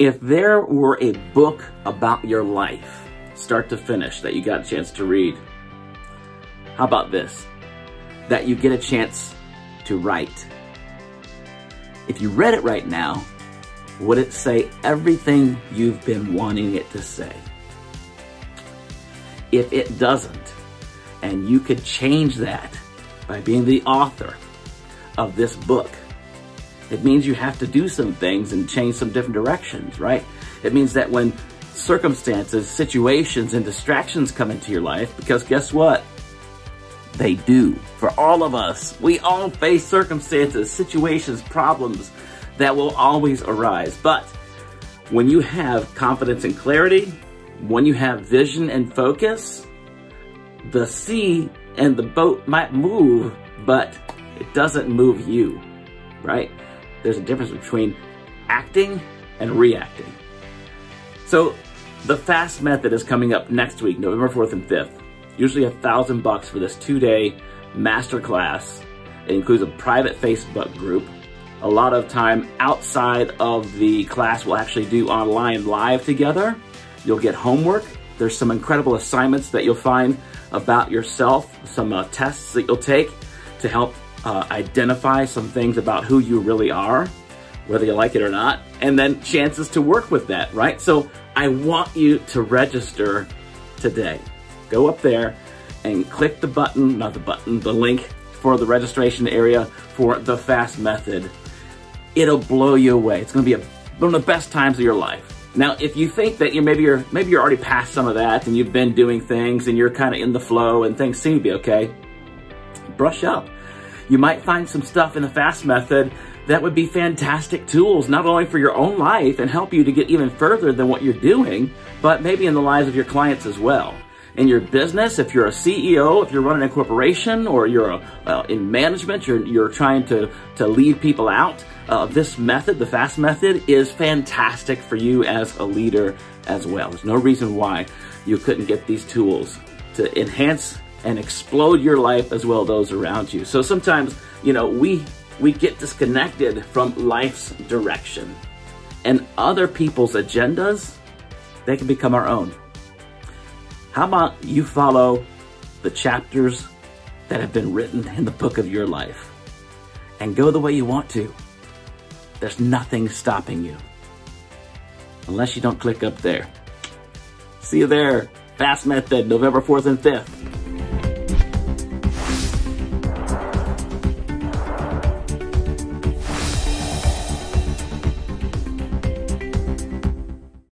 If there were a book about your life, start to finish, that you got a chance to read, how about this? That you get a chance to write. If you read it right now, would it say everything you've been wanting it to say? If it doesn't, and you could change that by being the author of this book, it means you have to do some things and change some different directions, right? It means that when circumstances, situations, and distractions come into your life, because guess what? They do. For all of us, we all face circumstances, situations, problems that will always arise. But when you have confidence and clarity, when you have vision and focus, the sea and the boat might move, but it doesn't move you, right? There's a difference between acting and reacting. So the fast method is coming up next week, November 4th and 5th. Usually a thousand bucks for this two-day masterclass. It includes a private Facebook group. A lot of time outside of the class we'll actually do online live together. You'll get homework. There's some incredible assignments that you'll find about yourself, some uh, tests that you'll take to help uh, identify some things about who you really are, whether you like it or not, and then chances to work with that, right? So I want you to register today. Go up there and click the button, not the button, the link for the registration area for the FAST method. It'll blow you away. It's gonna be a, one of the best times of your life. Now, if you think that you maybe you're maybe you're already past some of that and you've been doing things and you're kind of in the flow and things seem to be okay, brush up. You might find some stuff in the FAST method that would be fantastic tools, not only for your own life and help you to get even further than what you're doing, but maybe in the lives of your clients as well. In your business, if you're a CEO, if you're running a corporation, or you're a, uh, in management, you're, you're trying to, to lead people out, uh, this method, the FAST method, is fantastic for you as a leader as well. There's no reason why you couldn't get these tools to enhance and explode your life as well as those around you. So sometimes, you know, we we get disconnected from life's direction. And other people's agendas, they can become our own. How about you follow the chapters that have been written in the book of your life and go the way you want to? There's nothing stopping you. Unless you don't click up there. See you there. Fast Method, November 4th and 5th.